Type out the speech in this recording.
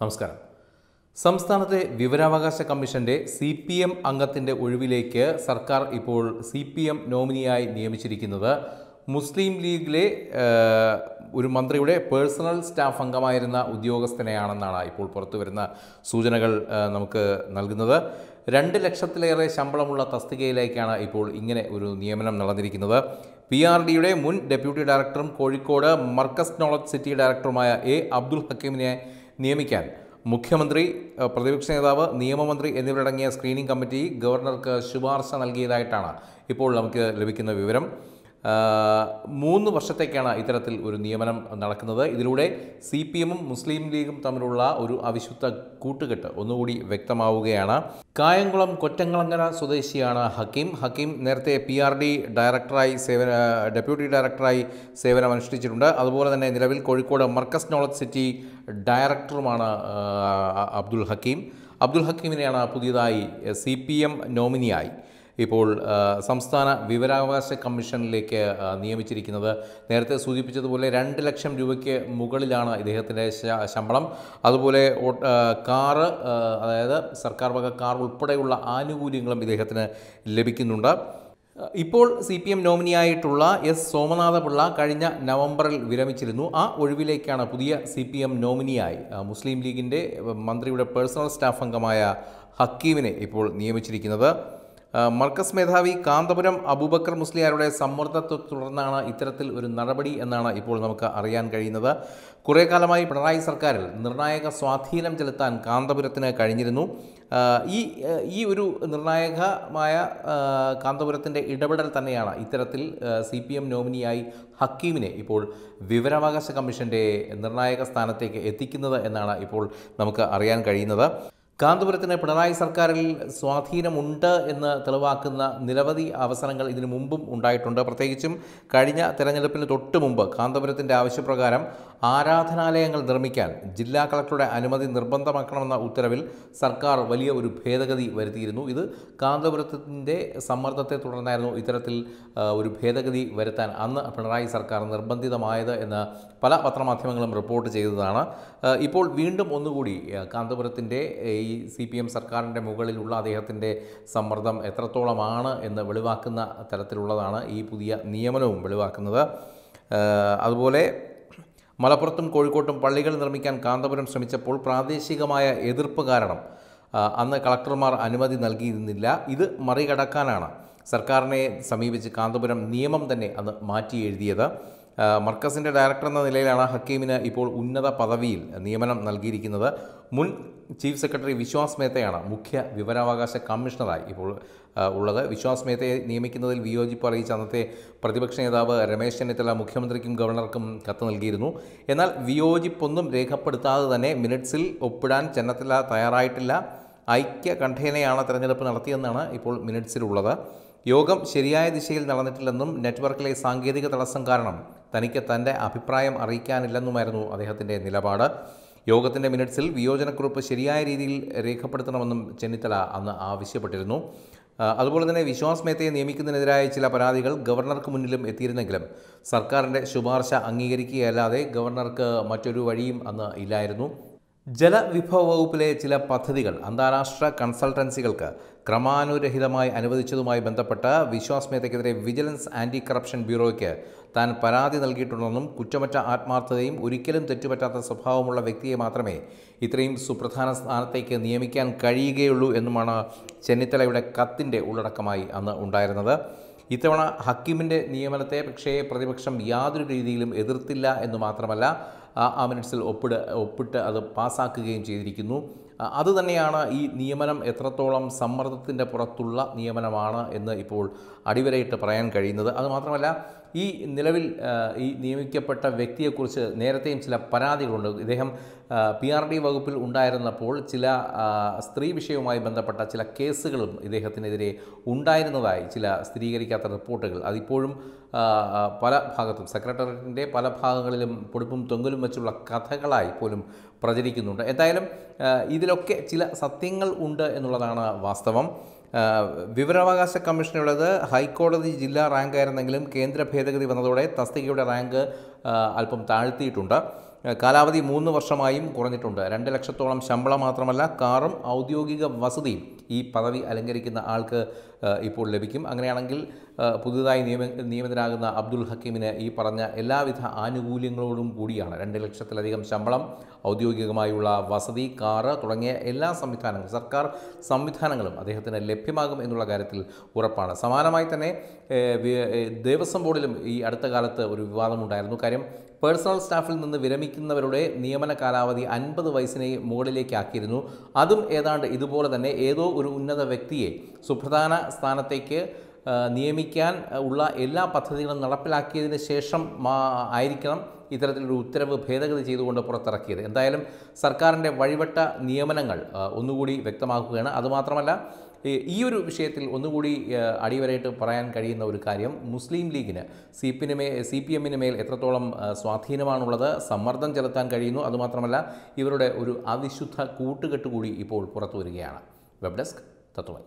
നമസ്കാരം. സംസ്ഥാനത്തെ വിവരാവകാശ കമ്മീഷന്റെ സി പി എം അംഗത്തിന്റെ ഒഴിവിലേക്ക് സർക്കാർ ഇപ്പോൾ സി പി എം നോമിനിയായി നിയമിച്ചിരിക്കുന്നത് മുസ്ലിം ലീഗിലെ ഒരു മന്ത്രിയുടെ പേഴ്സണൽ സ്റ്റാഫ് അംഗമായിരുന്ന ഉദ്യോഗസ്ഥനെയാണെന്നാണ് ഇപ്പോൾ പുറത്തുവരുന്ന സൂചനകൾ നമുക്ക് നൽകുന്നത്. രണ്ട് ലക്ഷത്തിലേറെ ശമ്പളമുള്ള തസ്തികയിലേക്കാണ് ഇപ്പോൾ ഇങ്ങനെ ഒരു നിയമനം നടന്നിരിക്കുന്നത്. പി ആർ ഡിയുടെ മുൻ ഡെപ്യൂട്ടി ഡയറക്ടറും കോഴിക്കോട് മർക്കസ് നോളജ് സിറ്റി ഡയറക്ടറുമായ എ അബ്ദുൽ ഹക്കീമിനെ നിയമിക്കാൻ. മുഖ്യമന്ത്രി പ്രതിപക്ഷ നേതാവ് നിയമമന്ത്രി എന്നിവരടങ്ങിയ സ്ക്രീനിംഗ് കമ്മിറ്റി ഗവർണർക്ക് ശുപാർശ നൽകിയതായിട്ടാണ് ഇപ്പോൾ നമുക്ക് ലഭിക്കുന്ന വിവരം. മൂന്ന് വർഷത്തേക്കാണ് ഇത്തരത്തിൽ ഒരു നിയമനം നടക്കുന്നത്. ഇതിലൂടെ സി പി എമ്മും മുസ്ലിം ലീഗും തമ്മിലുള്ള ഒരു അവിശുദ്ധ കൂട്ടുകെട്ട് ഒന്നുകൂടി വ്യക്തമാവുകയാണ്. കായംകുളം കൊറ്റങ്ങളങ്ങര സ്വദേശിയാണ് ഹക്കീം. ഹക്കീം നേരത്തെ പി ആർ ഡി ഡയറക്ടറായി സേവന ഡെപ്യൂട്ടി ഡയറക്ടറായി സേവനം അനുഷ്ഠിച്ചിട്ടുണ്ട്. അതുപോലെ തന്നെ നിലവിൽ കോഴിക്കോട് മർക്കസ് നോളജ് സിറ്റി ഡയറക്ടറുമാണ് അബ്ദുൽ ഹക്കീം. അബ്ദുൽ ഹക്കീമിനെയാണ് പുതിയതായി സി പി എം നോമിനിയായി. ഇപ്പോൾ സംസ്ഥാന വിവരാവകാശ കമ്മീഷനിലേക്ക് നിയമിച്ചിരിക്കുന്നത്. നേരത്തെ സൂചിപ്പിച്ചതുപോലെ രണ്ട് ലക്ഷം രൂപയ്ക്ക് മുകളിലാണ് ഇദ്ദേഹത്തിന്റെ ശമ്പളം. അതുപോലെ കാറ് അതായത് സർക്കാർ വക കാർ ഉൾപ്പെടെയുള്ള ആനുകൂല്യങ്ങളും ഇദ്ദേഹത്തിന് ലഭിക്കുന്നുണ്ട്. ഇപ്പോൾ സി പി എം നോമിനിയായിട്ടുള്ള എസ് സോമനാഥപിള്ള കഴിഞ്ഞ നവംബറിൽ വിരമിച്ചിരുന്നു. ആ ഒഴിവിലേക്കാണ് പുതിയ സി പി എം നോമിനിയായി മുസ്ലിം ലീഗിന്റെ മന്ത്രിയുടെ പേഴ്സണൽ സ്റ്റാഫ് അംഗമായ ഹക്കീമിനെ ഇപ്പോൾ നിയമിച്ചിരിക്കുന്നത്. മർക്കസ് മേധാവി കാന്തപുരം അബൂബക്കർ മുസ്ലിയാരുടെ സമ്മർദ്ദത്തെ തുടർന്നാണ് ഇത്തരത്തിൽ ഒരു നടപടി എന്നാണ് ഇപ്പോൾ നമുക്ക് അറിയാൻ കഴിയുന്നത്. കുറേ കാലമായി പിണറായി സർക്കാരിൽ നിർണായക സ്വാധീനം ചെലുത്താൻ കാന്തപുരത്തിന് കഴിഞ്ഞിരുന്നു. ഈ ഈ ഒരു നിർണായകമായ കാന്തപുരത്തിന്റെ ഇടപെടൽ തന്നെയാണ് ഇത്തരത്തിൽ സി പി എം നോമിനിയായി ഹക്കീമിനെ ഇപ്പോൾ വിവരാവകാശ കമ്മീഷന്റെ നിർണായക സ്ഥാനത്തേക്ക് എത്തിക്കുന്നത് എന്നാണ് ഇപ്പോൾ നമുക്ക് അറിയാൻ കഴിയുന്നത്. കാന്തപുരത്തിന് പിണറായി സർക്കാരിൽ സ്വാധീനമുണ്ട് എന്ന് തെളിവാക്കുന്ന നിരവധി അവസരങ്ങൾ ഇതിനു മുമ്പും ഉണ്ടായിട്ടുണ്ട്. പ്രത്യേകിച്ചും കഴിഞ്ഞ തെരഞ്ഞെടുപ്പിന് തൊട്ടു മുമ്പ് കാന്തപുരത്തിന്റെ ആവശ്യപ്രകാരം ആരാധനാലയങ്ങൾ നിർമ്മിക്കാൻ ജില്ലാ കളക്ടറുടെ അനുമതി നിർബന്ധമാക്കണമെന്ന ഉത്തരവിൽ സർക്കാർ വലിയ ഒരു ഭേദഗതി വരുത്തിയിരുന്നു. ഇത് കാന്തപുരത്തിന്റെ സമ്മർദ്ദത്തെ തുടർന്നായിരുന്നു ഇത്തരത്തിൽ ഒരു ഭേദഗതി വരുത്താൻ അന്ന് പിണറായി സർക്കാർ നിർബന്ധിതമായത് എന്ന് പല പത്രമാധ്യമങ്ങളും റിപ്പോർട്ട് ചെയ്തതാണ്. ഇപ്പോൾ വീണ്ടും ഒന്നുകൂടി കാന്തപുരത്തിന്റെ ഈ സി പി എം സർക്കാരിന്റെ മുകളിലുള്ള അദ്ദേഹത്തിന്റെ സമ്മർദ്ദം എത്രത്തോളമാണ് എന്ന് വെളിവാക്കുന്ന തരത്തിലുള്ളതാണ് ഈ പുതിയ നിയമനവും വെളിവാക്കുന്നത്. അതുപോലെ മലപ്പുറത്തും കോഴിക്കോട്ടും പള്ളികൾ നിർമ്മിക്കാൻ കാന്തപുരം ശ്രമിച്ചപ്പോൾ പ്രാദേശികമായ എതിർപ്പ് കാരണം അന്ന് കളക്ടർമാർ അനുമതി നൽകിയിരുന്നില്ല. ഇത് മറികടക്കാനാണ് സർക്കാരിനെ സമീപിച്ച് കാന്തപുരം നിയമം തന്നെ അന്ന് മാറ്റി എഴുതിയത് മർക്കസിന്റെ ഡയറക്ടർ എന്ന നിലയിലാണ് ഹക്കീമിന് ഇപ്പോൾ ഉന്നത പദവിയിൽ നിയമനം നൽകിയിരിക്കുന്നത്. മുൻ ചീഫ് സെക്രട്ടറി വിശ്വാസ് മേത്തയാണ് മുഖ്യ വിവരാവകാശ കമ്മീഷണറായി ഇപ്പോൾ ഉള്ളത്. വിശ്വാസ് മേത്തയെ നിയമിക്കുന്നതിൽ വിയോജിപ്പ് അറിയിച്ച അന്നത്തെ പ്രതിപക്ഷ നേതാവ് രമേശ് ചെന്നിത്തല മുഖ്യമന്ത്രിക്കും ഗവർണർക്കും കത്ത് നൽകിയിരുന്നു. എന്നാൽ വിയോജിപ്പൊന്നും രേഖപ്പെടുത്താതെ തന്നെ മിനിറ്റ്സിൽ ഒപ്പിടാൻ ചെന്നിത്തല തയ്യാറായിട്ടില്ല. ഐക്യ ഐക്യകണ്ഠേനയാണ് തെരഞ്ഞെടുപ്പ് നടത്തിയെന്നാണ് ഇപ്പോൾ മിനിറ്റ്സിലുള്ളത്. യോഗം ശരിയായ ദിശയിൽ നടന്നിട്ടില്ലെന്നും നെറ്റ്വർക്കിലെ സാങ്കേതിക തടസ്സം കാരണം തനിക്ക് തന്റെ അഭിപ്രായം അറിയിക്കാനില്ലെന്നുമായിരുന്നു അദ്ദേഹത്തിന്റെ നിലപാട്. യോഗത്തിന്റെ മിനിറ്റ്സിൽ വിയോജനക്കുറിപ്പ് ശരിയായ രീതിയിൽ രേഖപ്പെടുത്തണമെന്നും ചെന്നിത്തല അന്ന് ആവശ്യപ്പെട്ടിരുന്നു. അതുപോലെ തന്നെ വിശ്വാസ് മേത്തയെ നിയമിക്കുന്നതിനെതിരായ ചില പരാതികൾ ഗവർണർക്ക് മുന്നിലും എത്തിയിരുന്നെങ്കിലും സർക്കാരിന്റെ ശുപാർശ അംഗീകരിക്കുകയല്ലാതെ ഗവർണർക്ക് മറ്റൊരു വഴിയും അന്ന് ഇല്ലായിരുന്നു. ജലവിഭവ വകുപ്പിലെ ചില പദ്ധതികൾ അന്താരാഷ്ട്ര കൺസൾട്ടൻസികൾക്ക് ക്രമാനുരഹിതമായി അനുവദിച്ചതുമായി ബന്ധപ്പെട്ട് വിശ്വാസ് മേത്തയ്ക്കെതിരെ വിജിലൻസ് ആന്റി കറപ്ഷൻ ബ്യൂറോയ്ക്ക് താൻ പരാതി നൽകിയിട്ടുണ്ടെന്നും കുറ്റമറ്റ ആത്മാർത്ഥതയും ഒരിക്കലും തെറ്റുപറ്റാത്ത സ്വഭാവമുള്ള വ്യക്തിയെ മാത്രമേ ഇത്രയും സുപ്രധാന സ്ഥാനത്തേക്ക് നിയമിക്കാൻ കഴിയുകയുള്ളൂ എന്നുമാണ് ചെന്നിത്തലയുടെ കത്തിന്റെ ഉള്ളടക്കമായി അന്ന് ഉണ്ടായിരുന്നത്. ഇത്തവണ ഹക്കീമിന്റെ നിയമനത്തെ പക്ഷേ പ്രതിപക്ഷം യാതൊരു രീതിയിലും എതിർത്തില്ല എന്ന് മാത്രമല്ല ആ മിനിറ്റ്സിൽ ഒപ്പിട ഒപ്പിട്ട് അത് പാസ്സാക്കുകയും ചെയ്തിരിക്കുന്നു. അതുതന്നെയാണ് ഈ നിയമനം എത്രത്തോളം സമ്മർദ്ദത്തിന്റെ പുറത്തുള്ള നിയമനമാണ് എന്ന് ഇപ്പോൾ അടിവരയിട്ട് പറയാൻ കഴിയുന്നത്. അതുമാത്രമല്ല ഈ നിലവിൽ ഈ നിയമിക്കപ്പെട്ട വ്യക്തിയെക്കുറിച്ച് നേരത്തെയും ചില പരാതികളുണ്ട്. ഇദ്ദേഹം പി ആർ ഡി വകുപ്പിൽ ഉണ്ടായിരുന്നപ്പോൾ ചില സ്ത്രീ വിഷയവുമായി ബന്ധപ്പെട്ട ചില കേസുകളും ഇദ്ദേഹത്തിനെതിരെ ഉണ്ടായിരുന്നതായി ചില സ്ഥിരീകരിക്കാത്ത റിപ്പോർട്ടുകൾ. അതിപ്പോഴും പല ഭാഗത്തും സെക്രട്ടേറിയറ്റിന്റെ പല ഭാഗങ്ങളിലും പൊടിപ്പും തൊങ്കലും വെച്ചുള്ള കഥകളായി പോലും പ്രചരിക്കുന്നുണ്ട്. എന്തായാലും ഇതിലൊക്കെ ചില സത്യങ്ങൾ ഉണ്ട് എന്നുള്ളതാണ് വാസ്തവം. വിവരാവകാശ കമ്മീഷനുള്ളത് ഹൈക്കോടതി ജില്ലാ റാങ്ക് ആയിരുന്നെങ്കിലും കേന്ദ്ര ഭേദഗതി വന്നതോടെ തസ്തികയുടെ റാങ്ക് അല്പം താഴ്ത്തിയിട്ടുണ്ട്. കാലാവധി മൂന്ന് വർഷമായും കുറഞ്ഞിട്ടുണ്ട്. രണ്ട് ലക്ഷത്തോളം ശമ്പളം മാത്രമല്ല കാറും ഔദ്യോഗിക വസതിയും ഈ പദവി അലങ്കരിക്കുന്ന ആൾക്ക് ഇപ്പോൾ ലഭിക്കും. അങ്ങനെയാണെങ്കിൽ പുതുതായി നിയമ നിയമിതനാകുന്ന അബ്ദുൽ ഹക്കീമിന് ഈ പറഞ്ഞ എല്ലാവിധ ആനുകൂല്യങ്ങളോടും കൂടിയാണ്. രണ്ട് ലക്ഷത്തിലധികം ശമ്പളം ഔദ്യോഗികമായുള്ള വസതി കാറ് തുടങ്ങിയ എല്ലാ സംവിധാനങ്ങളും സർക്കാർ സംവിധാനങ്ങളും അദ്ദേഹത്തിന് ലഭ്യമാകും എന്നുള്ള കാര്യത്തിൽ ഉറപ്പാണ്. സമാനമായി തന്നെ ദേവസ്വം ബോർഡിലും ഈ അടുത്ത കാലത്ത് ഒരു വിവാദമുണ്ടായിരുന്നു. കാര്യം പേഴ്സണൽ സ്റ്റാഫിൽ നിന്ന് വിരമിക്കുന്നവരുടെ നിയമന കാലാവധി അൻപത് വയസ്സിനെ മുകളിലേക്കാക്കിയിരുന്നു. അതും ഏതാണ്ട് ഇതുപോലെ തന്നെ ഏതോ ഒരു ഉന്നത വ്യക്തിയെ സുപ്രധാന സ്ഥാനത്തേക്ക് നിയമിക്കാൻ ഉള്ള എല്ലാ പദ്ധതികളും നടപ്പിലാക്കിയതിന് ശേഷം ആയിരിക്കണം ഇത്തരത്തിലൊരു ഉത്തരവ് ഭേദഗതി ചെയ്തുകൊണ്ട് പുറത്തിറക്കിയത്. എന്തായാലും സർക്കാരിന്റെ വഴിവട്ട നിയമനങ്ങൾ ഒന്നുകൂടി വ്യക്തമാക്കുകയാണ്. അതുമാത്രമല്ല ഈ- ഒരു വിഷയത്തിൽ ഒന്നുകൂടി അടിവരായിട്ട് പറയാൻ കഴിയുന്ന ഒരു കാര്യം മുസ്ലിം ലീഗിന് സി പിന് മേ സി പി എമ്മിന് മേൽ എത്രത്തോളം സ്വാധീനമാണുള്ളത് സമ്മർദ്ദം ചെലുത്താൻ കഴിയുന്നു. അതുമാത്രമല്ല ഇവരുടെ ഒരു അവിശുദ്ധ കൂട്ടുകെട്ട് കൂടി ഇപ്പോൾ പുറത്തു വരികയാണ് വെബ് ഡെസ്ക് തത്വമൈ.